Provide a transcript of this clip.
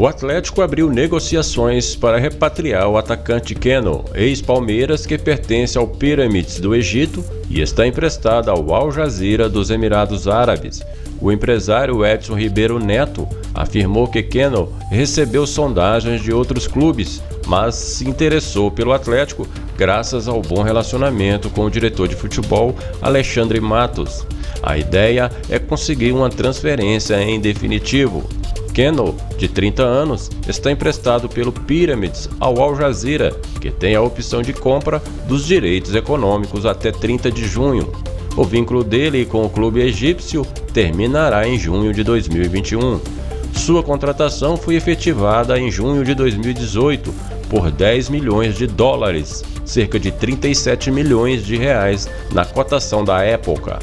O Atlético abriu negociações para repatriar o atacante Keno, ex-Palmeiras que pertence ao Pyramids do Egito e está emprestado ao Al Jazeera dos Emirados Árabes. O empresário Edson Ribeiro Neto afirmou que Keno recebeu sondagens de outros clubes, mas se interessou pelo Atlético graças ao bom relacionamento com o diretor de futebol Alexandre Matos. A ideia é conseguir uma transferência em definitivo. Keno, de 30 anos, está emprestado pelo Pyramids ao Al Jazeera, que tem a opção de compra dos direitos econômicos até 30 de junho. O vínculo dele com o clube egípcio terminará em junho de 2021. Sua contratação foi efetivada em junho de 2018 por 10 milhões de dólares, cerca de 37 milhões de reais na cotação da época.